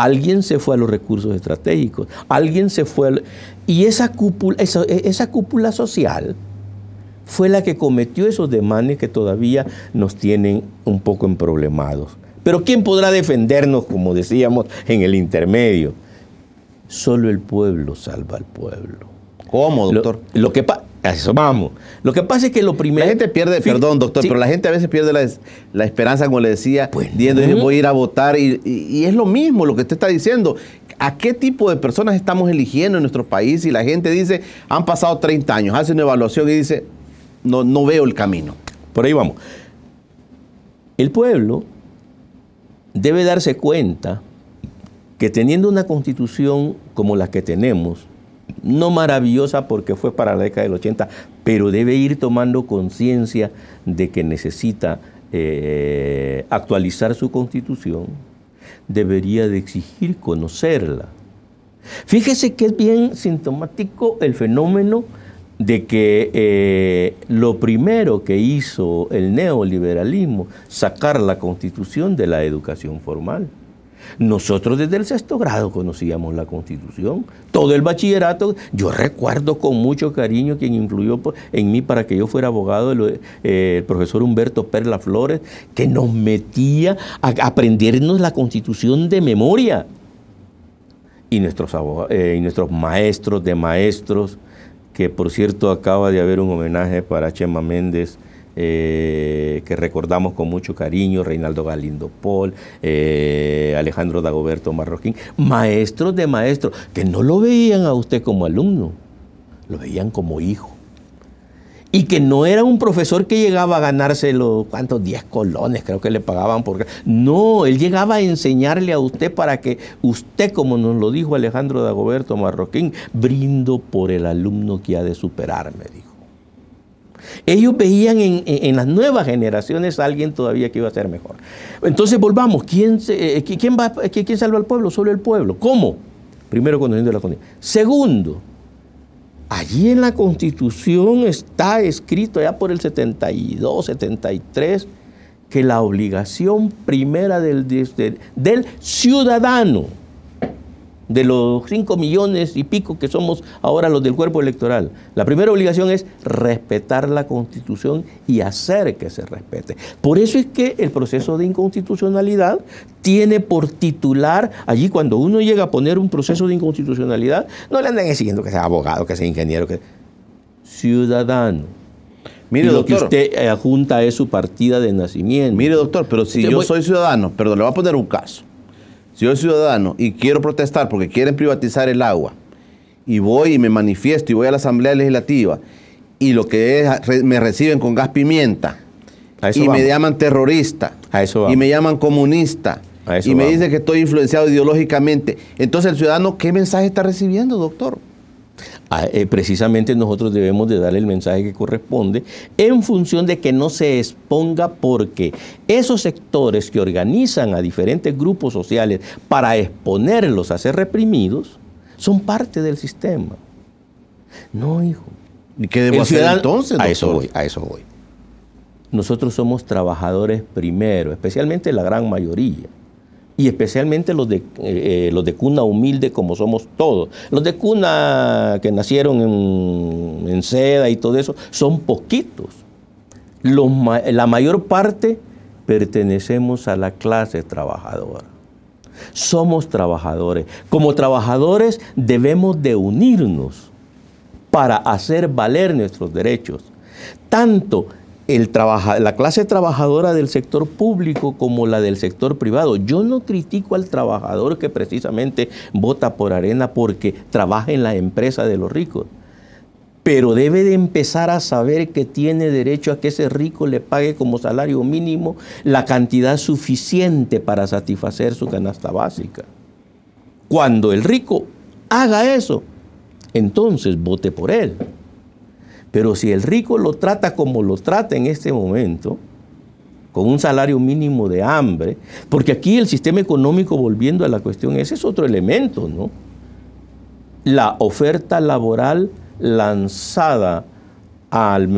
Alguien se fue a los recursos estratégicos. Alguien se fue. Y esa cúpula, esa, esa cúpula social fue la que cometió esos demanes que todavía nos tienen un poco emproblemados. Pero ¿quién podrá defendernos, como decíamos, en el intermedio? Solo el pueblo salva al pueblo. ¿Cómo, doctor? Lo, que eso vamos. Lo que pasa es que lo primero. La gente pierde, perdón, doctor, pero la gente a veces pierde la, esperanza, como le decía, pues voy a ir a votar. Y, es lo mismo lo que usted está diciendo. ¿A qué tipo de personas estamos eligiendo en nuestro país? Y la gente dice, han pasado 30 años, hace una evaluación y dice, no, no veo el camino. Por ahí vamos. El pueblo debe darse cuenta que teniendo una constitución como la que tenemos, no maravillosa porque fue para la década del 80, pero debe ir tomando conciencia de que necesita eh, actualizar su constitución, debería de exigir conocerla. Fíjese que es bien sintomático el fenómeno de que eh, lo primero que hizo el neoliberalismo, sacar la constitución de la educación formal. Nosotros desde el sexto grado conocíamos la constitución, todo el bachillerato. Yo recuerdo con mucho cariño quien influyó en mí para que yo fuera abogado, el, eh, profesor Humberto Perla Flores, que nos metía a aprendernos la constitución de memoria. Y nuestros, eh, y nuestros maestros de maestros, que por cierto acaba de haber un homenaje para Chema Méndez, eh, que recordamos con mucho cariño, Reinaldo Galindo Paul, eh, Alejandro Dagoberto Marroquín, maestros de maestros, que no lo veían a usted como alumno, lo veían como hijo y que no era un profesor que llegaba a ganarse los, ¿cuántos? 10 colones creo que le pagaban por... No, él llegaba a enseñarle a usted para que usted, como nos lo dijo Alejandro Dagoberto Marroquín, brindo por el alumno que ha de superarme, dijo. Ellos veían en, las nuevas generaciones a alguien todavía que iba a ser mejor. Entonces volvamos, ¿quién, eh, quién, va, quién salva al pueblo? Solo el pueblo. ¿Cómo? Primero, conociendo la condición. Segundo, Allí en la Constitución está escrito ya por el 72, 73, que la obligación primera del ciudadano de los 5 millones y pico que somos ahora los del cuerpo electoral. La primera obligación es respetar la constitución y hacer que se respete. Por eso es que el proceso de inconstitucionalidad tiene por titular, allí cuando uno llega a poner un proceso de inconstitucionalidad, no le andan exigiendo que sea abogado, que sea ingeniero, que ciudadano. Mire, y lo que usted adjunta es su partida de nacimiento. Mire, doctor, pero si yo soy ciudadano, perdón, le voy a poner un caso. Si yo soy ciudadano y quiero protestar porque quieren privatizar el agua, y voy y me manifiesto y voy a la Asamblea Legislativa, y lo que es, me reciben con gas pimienta, y me llaman terrorista, y me llaman comunista, y me dicen que estoy influenciado ideológicamente, entonces el ciudadano, ¿qué mensaje está recibiendo, doctor? Eh, precisamente nosotros debemos de darle el mensaje que corresponde en función de que no se exponga porque esos sectores que organizan a diferentes grupos sociales para exponerlos a ser reprimidos son parte del sistema. No, hijo. ¿Y qué debo hacer entonces? A eso voy, a eso voy. Nosotros somos trabajadores primero, especialmente la gran mayoría y especialmente los de, eh, eh, los de cuna humilde como somos todos. Los de cuna que nacieron en, seda y todo eso son poquitos. la mayor parte pertenecemos a la clase trabajadora. Somos trabajadores. Como trabajadores debemos de unirnos para hacer valer nuestros derechos. Tanto la clase trabajadora del sector público como la del sector privado. Yo no critico al trabajador que precisamente vota por arena porque trabaja en la empresa de los ricos. Pero debe de empezar a saber que tiene derecho a que ese rico le pague como salario mínimo la cantidad suficiente para satisfacer su canasta básica. Cuando el rico haga eso, entonces vote por él. Pero si el rico lo trata como lo trata en este momento, con un salario mínimo de hambre, porque aquí el sistema económico, volviendo a la cuestión, ese es otro elemento, ¿no? La oferta laboral lanzada al,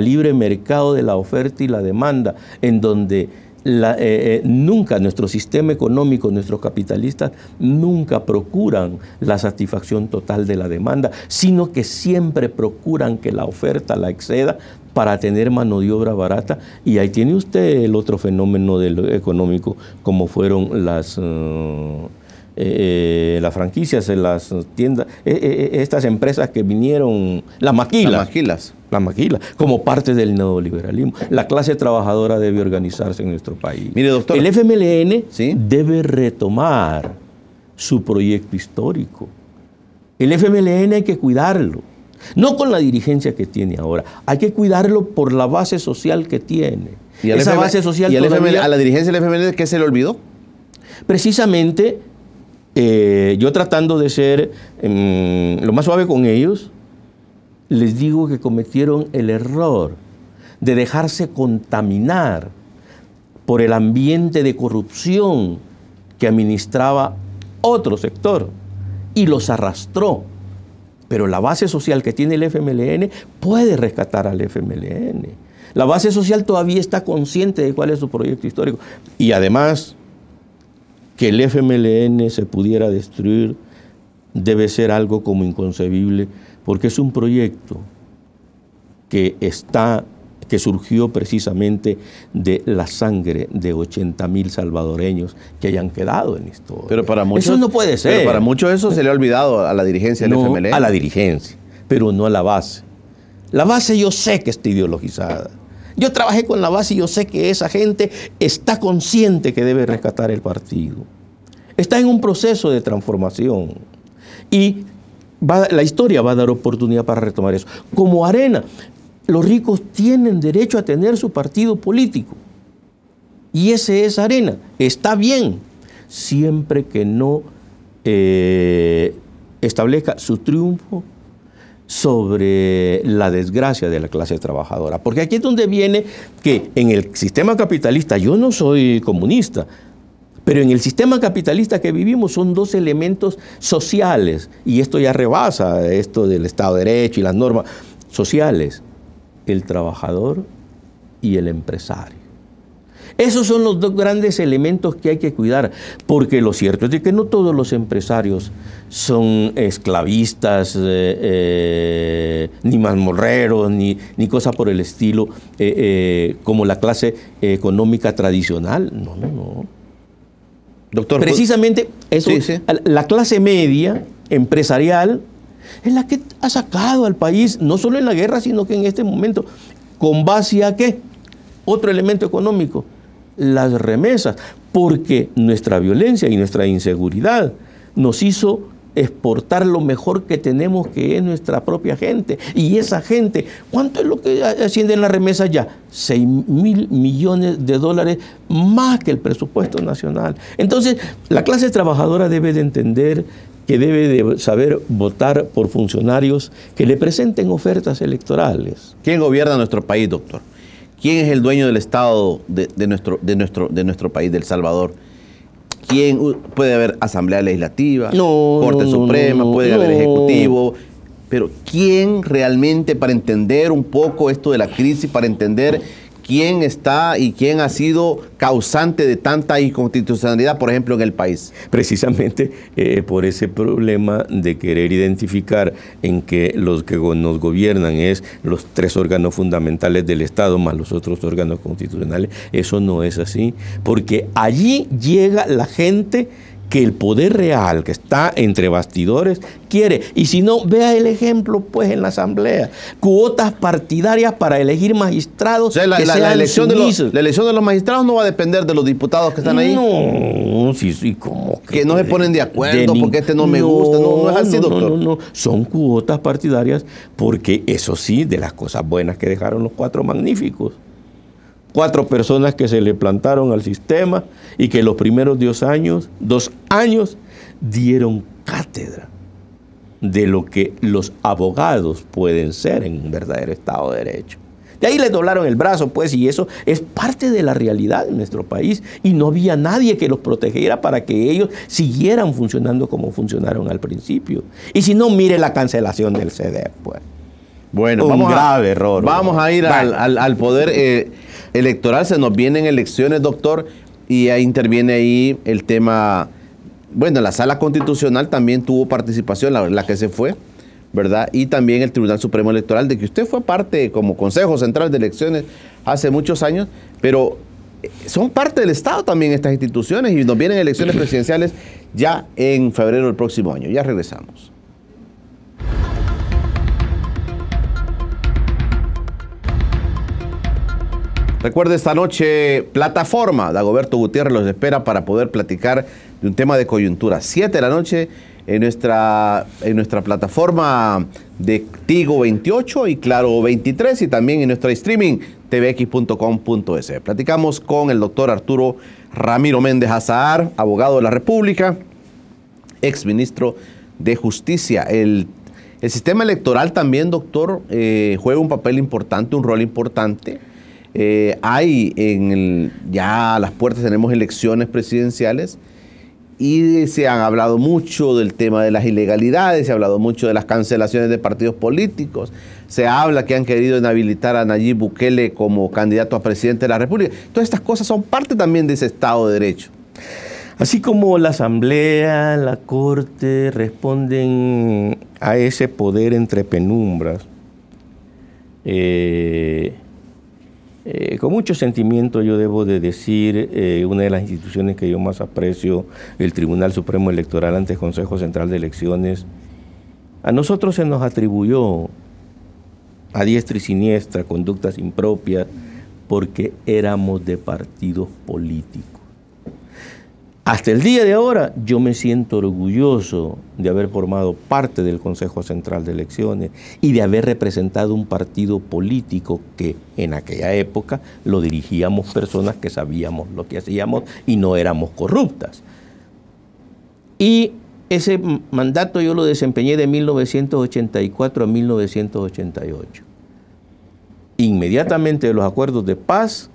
libre mercado de la oferta y la demanda, en donde eh, eh, nunca nuestro sistema económico, nuestros capitalistas, nunca procuran la satisfacción total de la demanda, sino que siempre procuran que la oferta la exceda para tener mano de obra barata. Y ahí tiene usted el otro fenómeno del económico, como fueron las... Uh, eh, las franquicias, las tiendas, eh, eh, estas empresas que vinieron, las maquilas. Las maquilas. Las maquilas, como parte del neoliberalismo. La clase trabajadora debe organizarse en nuestro país. Mire, doctor. El FMLN debe retomar su proyecto histórico. El FMLN hay que cuidarlo. No con la dirigencia que tiene ahora, hay que cuidarlo por la base social que tiene. ¿Y Esa base social ¿y a la dirigencia del FMLN qué se le olvidó? Precisamente eh, yo tratando de ser em, lo más suave con ellos, les digo que cometieron el error de dejarse contaminar por el ambiente de corrupción que administraba otro sector y los arrastró. Pero la base social que tiene el FMLN puede rescatar al FMLN. La base social todavía está consciente de cuál es su proyecto histórico. Y además, que el FMLN se pudiera destruir debe ser algo como inconcebible, porque es un proyecto que está que surgió precisamente de la sangre de 80 mil salvadoreños que hayan quedado en esto. Pero para muchos, eso no puede ser. Pero para muchos eso se le ha olvidado a la dirigencia del FMLN. A la dirigencia, pero no a la base. La base yo sé que está ideologizada. Yo trabajé con la base y yo sé que esa gente está consciente que debe rescatar el partido. Está en un proceso de transformación. Y la historia va a dar oportunidad para retomar eso. Como arena, los ricos tienen derecho a tener su partido político. Y ese es arena. Está bien, siempre que no eh, establezca su triunfo sobre la desgracia de la clase trabajadora. Porque aquí es donde viene que en el sistema capitalista, yo no soy comunista, pero en el sistema capitalista que vivimos son dos elementos sociales, y esto ya rebasa esto del Estado de Derecho y las normas sociales, el trabajador y el empresario. Esos son los dos grandes elementos que hay que cuidar, porque lo cierto es que no todos los empresarios son esclavistas, eh, eh, ni mazmorreros, ni, ni cosas por el estilo, eh, como la clase económica tradicional. No, no, no. Doctor, Precisamente eso, la clase media empresarial es la que ha sacado al país, no solo en la guerra, sino que en este momento, con base a qué? Otro elemento económico, las remesas, porque nuestra violencia y nuestra inseguridad nos hizo exportar lo mejor que tenemos, que es nuestra propia gente. Y esa gente, ¿cuánto es lo que asciende en la remesa ya? 6 mil millones de dólares más que el presupuesto nacional. Entonces, la clase trabajadora debe de entender que debe de saber votar por funcionarios que le presenten ofertas electorales. ¿Quién gobierna nuestro país, doctor? ¿Quién es el dueño del Estado de, nuestro, de, nuestro, de nuestro país, del Salvador? ¿Quién puede haber Asamblea Legislativa, Corte Suprema, puede haber Ejecutivo? Pero ¿quién realmente para entender un poco esto de la crisis, para entender quién está y quién ha sido causante de tanta inconstitucionalidad, por ejemplo, en el país. Precisamente eh, por ese problema de querer identificar en que los que nos gobiernan es los tres órganos fundamentales del Estado más los otros órganos constitucionales, eso no es así, porque allí llega la gente que el poder real que está entre bastidores quiere. Y si no, vea el ejemplo pues en la Asamblea. Cuotas partidarias para elegir magistrados. la, elección de los, la, elección de los, magistrados no va a depender de los diputados que están ahí. No, sí, sí, como que... no se ponen de acuerdo porque este no me gusta. No, no es así, doctor. No, no, son cuotas partidarias porque eso sí, de las cosas buenas que dejaron los cuatro magníficos cuatro personas que se le plantaron al sistema y que los primeros dos años, dos años dieron cátedra de lo que los abogados pueden ser en un verdadero Estado de Derecho. De ahí les doblaron el brazo, pues, y eso es parte de la realidad en nuestro país. Y no había nadie que los protegiera para que ellos siguieran funcionando como funcionaron al principio. Y si no, mire la cancelación del CD, pues. Bueno, un vamos grave a, error. Vamos a ir al- al poder eh, electoral. Se nos vienen elecciones, doctor, y ahí interviene ahí el tema. Bueno, la sala constitucional también tuvo participación, la, la que se fue, ¿verdad? Y también el Tribunal Supremo Electoral, de que usted fue parte como Consejo Central de Elecciones hace muchos años, pero eh, son parte del Estado también estas instituciones y nos vienen elecciones presidenciales ya en febrero del próximo año. Ya regresamos. Recuerde esta noche, plataforma. Dagoberto Gutiérrez los espera para poder platicar de un tema de coyuntura. Siete de la noche en nuestra, en nuestra plataforma de Tigo 28 y Claro 23 y también en nuestro streaming tvx.com.es. Platicamos con el doctor Arturo Ramiro Méndez Azahar, abogado de la República, ex ministro de Justicia. El, el sistema electoral también, doctor, eh, juega un papel importante, un rol importante. Eh, hay en el, ya a las puertas tenemos elecciones presidenciales y se han hablado mucho del tema de las ilegalidades, se ha hablado mucho de las cancelaciones de partidos políticos, se habla que han querido inhabilitar a Nayib Bukele como candidato a presidente de la República. Todas estas cosas son parte también de ese Estado de Derecho. Así como la Asamblea, la Corte responden a ese poder entre penumbras, eh, eh, con mucho sentimiento yo debo de decir, eh, una de las instituciones que yo más aprecio, el Tribunal Supremo Electoral ante el Consejo Central de Elecciones, a nosotros se nos atribuyó a diestra y siniestra conductas impropias porque éramos de partidos políticos. Hasta el día de ahora yo me siento orgulloso de haber formado parte del Consejo Central de Elecciones y de haber representado un partido político que en aquella época lo dirigíamos personas que sabíamos lo que hacíamos y no éramos corruptas. Y ese mandato yo lo desempeñé de 1984 a 1988. Inmediatamente de los acuerdos de paz,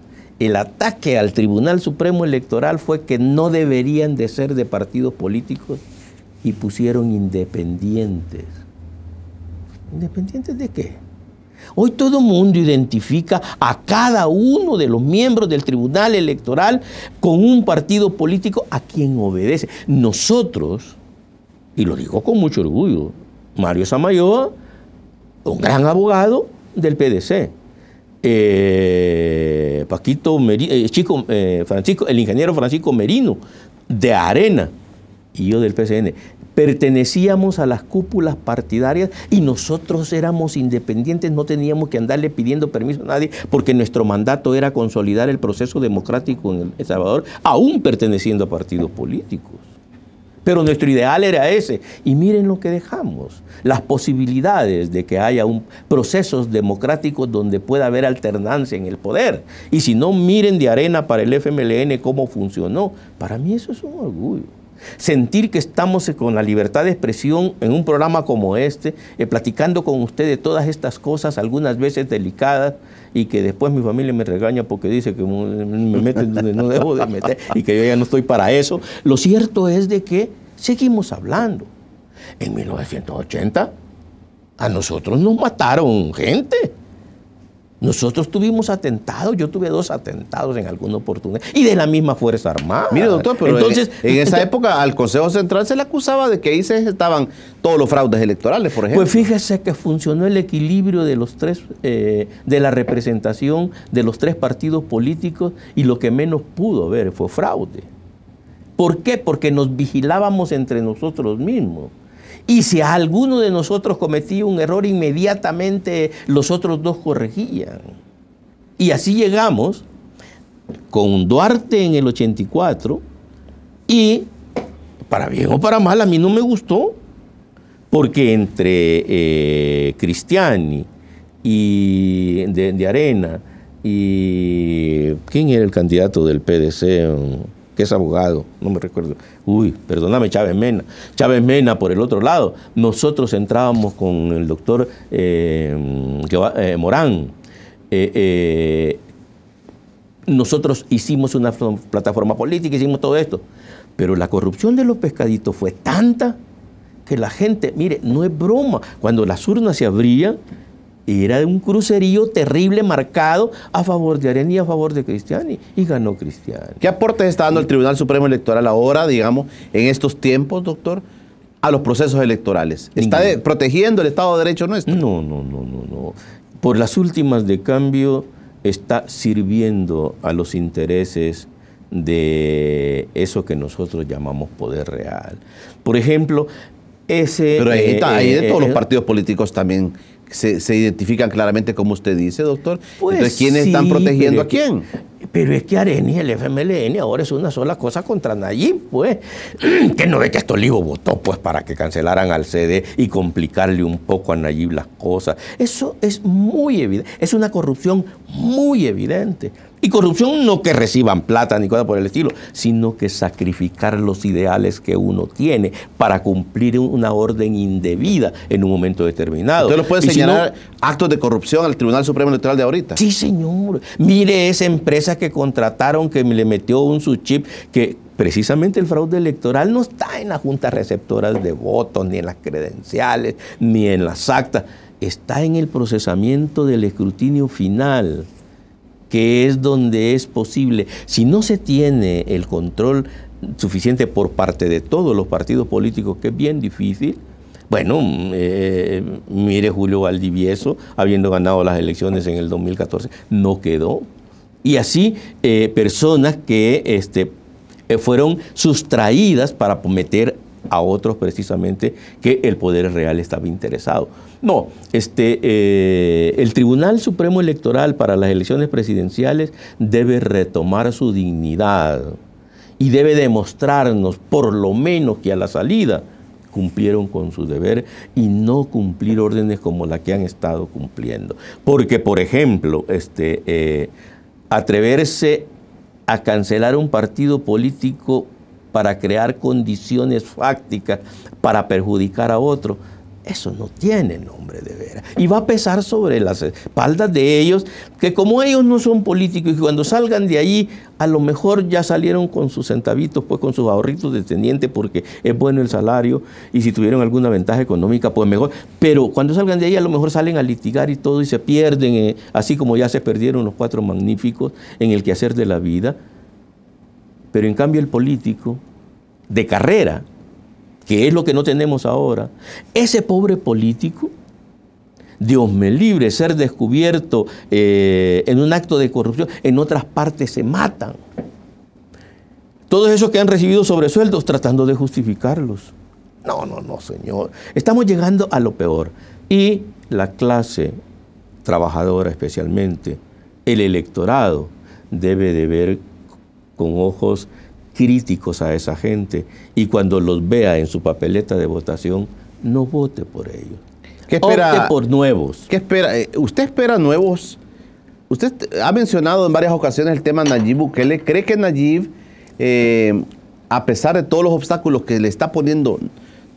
el ataque al Tribunal Supremo Electoral fue que no deberían de ser de partidos políticos y pusieron independientes. ¿Independientes de qué? Hoy todo el mundo identifica a cada uno de los miembros del Tribunal Electoral con un partido político a quien obedece. Nosotros, y lo digo con mucho orgullo, Mario Samayoa, un gran abogado del PDC. Eh, Paquito Meri- eh, Chico, eh, Francisco, el ingeniero Francisco Merino, de Arena, y yo del PCN. Pertenecíamos a las cúpulas partidarias y nosotros éramos independientes, no teníamos que andarle pidiendo permiso a nadie, porque nuestro mandato era consolidar el proceso democrático en El Salvador, aún perteneciendo a partidos políticos. Pero nuestro ideal era ese. Y miren lo que dejamos. Las posibilidades de que haya un procesos democráticos donde pueda haber alternancia en el poder. Y si no, miren de arena para el FMLN cómo funcionó. Para mí eso es un orgullo. Sentir que estamos con la libertad de expresión en un programa como este, eh, platicando con ustedes todas estas cosas, algunas veces delicadas, y que después mi familia me regaña porque dice que me meten donde no debo de meter y que yo ya no estoy para eso. Lo cierto es de que seguimos hablando. En 1980 a nosotros nos mataron gente. Nosotros tuvimos atentados, yo tuve dos atentados en alguna oportunidad y de la misma Fuerza Armada. Mire, doctor, pero Entonces, en, en esa entonces- época al Consejo Central se le acusaba de que ahí se estaban todos los fraudes electorales, por ejemplo. Pues fíjese que funcionó el equilibrio de los tres, eh, de la representación de los tres partidos políticos y lo que menos pudo haber fue fraude. ¿Por qué? Porque nos vigilábamos entre nosotros mismos. Y si alguno de nosotros cometía un error, inmediatamente los otros dos corregían. Y así llegamos con Duarte en el 84 y, para bien o para mal, a mí no me gustó, porque entre eh, Cristiani y de, de Arena y... ¿Quién era el candidato del PDC? Es abogado, no me recuerdo. Uy, perdóname, Chávez Mena. Chávez Mena por el otro lado. Nosotros entrábamos con el doctor eh, eh, Morán. Eh, nosotros hicimos una plataforma política, hicimos todo esto. Pero la corrupción de los pescaditos fue tanta que la gente, mire, no es broma. Cuando las urnas se abrían, era un crucerío terrible marcado a favor de Arena y a favor de Cristiani. Y ganó Cristiani. ¿Qué aportes está dando el Tribunal Supremo Electoral ahora, digamos, en estos tiempos, doctor, a los procesos electorales? ¿Está protegiendo el Estado de Derecho nuestro? No, no, no, no, no. Por las últimas de cambio está sirviendo a los intereses de eso que nosotros llamamos poder real. Por ejemplo, ese... Pero ahí, está, ahí de eh, todos los eh, partidos políticos también se, identifican claramente como usted dice, doctor. Pues Entonces, ¿quiénes están protegiendo a quién? pero es que Areni, el FMLN, ahora es una sola cosa contra Nayib, pues. [CLEARS THROAT] Que no ve que Estolivo votó, pues, para que cancelaran al CD y complicarle un poco a Nayib las cosas. Eso es muy evidente. Es una corrupción muy evidente. Y corrupción no que reciban plata ni cosa por el estilo, sino que sacrificar los ideales que uno tiene para cumplir una orden indebida en un momento determinado. ¿Usted lo puede señalar actos de corrupción al Tribunal Supremo Electoral de ahorita? Sí, señor. Mire esa empresa que contrataron que le metió un subchip que precisamente el fraude electoral no está en las juntas receptoras de votos, ni en las credenciales, ni en las actas. Está en el procesamiento del escrutinio final que es donde es posible. Si no se tiene el control suficiente por parte de todos los partidos políticos, que es bien difícil, bueno, eh, mire Julio Valdivieso, habiendo ganado las elecciones en el 2014, no quedó. Y así eh, personas que este, eh, fueron sustraídas para meter a otros precisamente que el poder real estaba interesado. No, este, eh, el Tribunal Supremo Electoral para las elecciones presidenciales debe retomar su dignidad y debe demostrarnos por lo menos que a la salida cumplieron con su deber y no cumplir órdenes como la que han estado cumpliendo. Porque, por ejemplo, este, eh, atreverse a cancelar un partido político para crear condiciones fácticas para perjudicar a otro, eso no tiene nombre de veras. Y va a pesar sobre las espaldas de ellos, que como ellos no son políticos y cuando salgan de ahí, a lo mejor ya salieron con sus centavitos, pues con sus ahorritos de teniente, porque es bueno el salario, y si tuvieron alguna ventaja económica, pues mejor. Pero cuando salgan de ahí, a lo mejor salen a litigar y todo y se pierden, eh, así como ya se perdieron los cuatro magníficos en el quehacer de la vida. Pero en cambio el político de carrera, que es lo que no tenemos ahora, ese pobre político, Dios me libre ser descubierto eh, en un acto de corrupción, en otras partes se matan. Todos esos que han recibido sobresueldos tratando de justificarlos. No, no, no, señor. Estamos llegando a lo peor. Y la clase trabajadora especialmente, el electorado, debe de ver con ojos críticos a esa gente y cuando los vea en su papeleta de votación, no vote por ellos. ¿Qué espera, Opte por nuevos. ¿Qué espera? Eh, ¿Usted espera nuevos? Usted ha mencionado en varias ocasiones el tema Nayib Bukele. ¿Cree que Nayib, eh, a pesar de todos los obstáculos que le está poniendo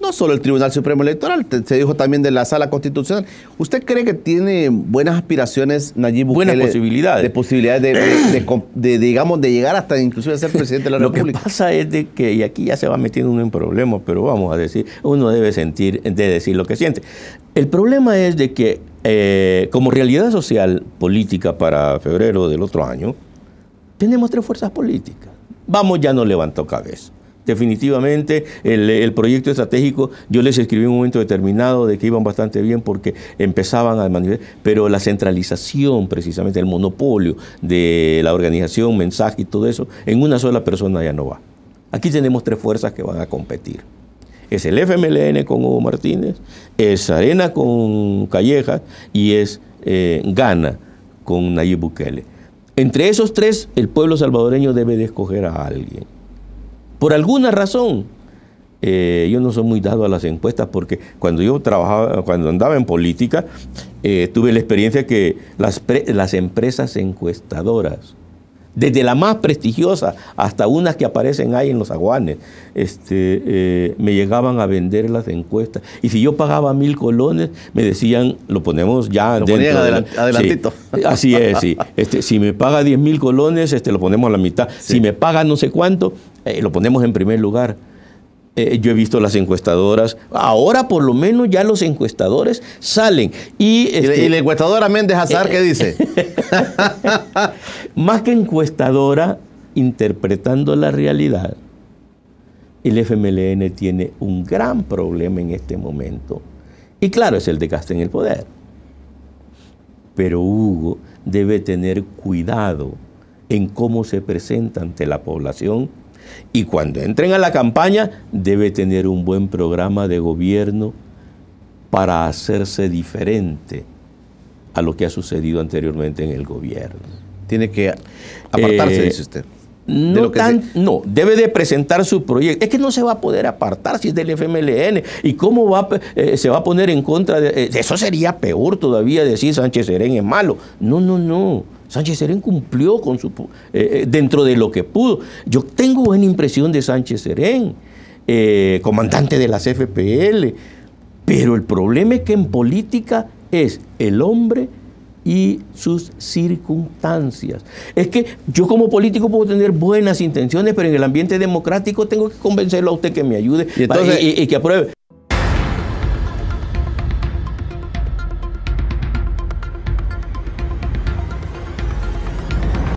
no solo el Tribunal Supremo Electoral, se dijo también de la Sala Constitucional. ¿Usted cree que tiene buenas aspiraciones Nayib Bukele? Buenas posibilidades. De posibilidades de, digamos, de llegar hasta inclusive a ser [LAUGHS] presidente de la República. Lo que pasa es de que, y aquí ya se va metiendo uno en problemas, pero vamos a decir, uno debe sentir, de decir lo que siente. El problema es de que eh, como realidad social política para febrero del otro año, tenemos tres fuerzas políticas. Vamos, ya no levantó cabeza. Definitivamente el, proyecto estratégico, yo les escribí en un momento determinado de que iban bastante bien porque empezaban a manifestar, pero la centralización precisamente, el monopolio de la organización, mensaje y todo eso, en una sola persona ya no va. Aquí tenemos tres fuerzas que van a competir. Es el FMLN con Hugo Martínez, es Arena con Calleja y es eh, Gana con Nayib Bukele. Entre esos tres, el pueblo salvadoreño debe de escoger a alguien. Por alguna razón, eh, yo no soy muy dado a las encuestas porque cuando yo trabajaba, cuando andaba en política, eh, tuve la experiencia que las, las empresas encuestadoras, desde la más prestigiosa hasta unas que aparecen ahí en los aguanes, este, eh, me llegaban a vender las encuestas. Y si yo pagaba mil colones, me decían, lo ponemos ya lo dentro adelantito. así es, sí. [LAUGHS] Este, si me paga diez mil colones, este, lo ponemos a la mitad. Si me paga no sé cuánto, eh, lo ponemos en primer lugar. Eh, yo he visto las encuestadoras, ahora por lo menos ya los encuestadores salen. Y, este, ¿Y la encuestadora Méndez Azar qué dice? [LAUGHS] más que encuestadora, interpretando la realidad, el FMLN tiene un gran problema en este momento. Y claro, es el de en el poder. Pero Hugo debe tener cuidado en cómo se presenta ante la población y cuando entren a la campaña debe tener un buen programa de gobierno para hacerse diferente a lo que ha sucedido anteriormente en el gobierno. Tiene que apartarse, eh, dice usted. No, no, debe de presentar su proyecto. Es que no se va a poder apartar si es del FMLN. ¿Y cómo va, eh, se va a poner en contra de... Eh, eso sería peor todavía decir Sánchez Serén es malo. No, no, no. Sánchez Serén cumplió con su, eh, dentro de lo que pudo. Yo tengo buena impresión de Sánchez Serén, comandante de las FPL, pero el problema es que en política es el hombre y sus circunstancias. Es que yo como político puedo tener buenas intenciones, pero en el ambiente democrático tengo que convencerlo a usted que me ayude y, y que apruebe.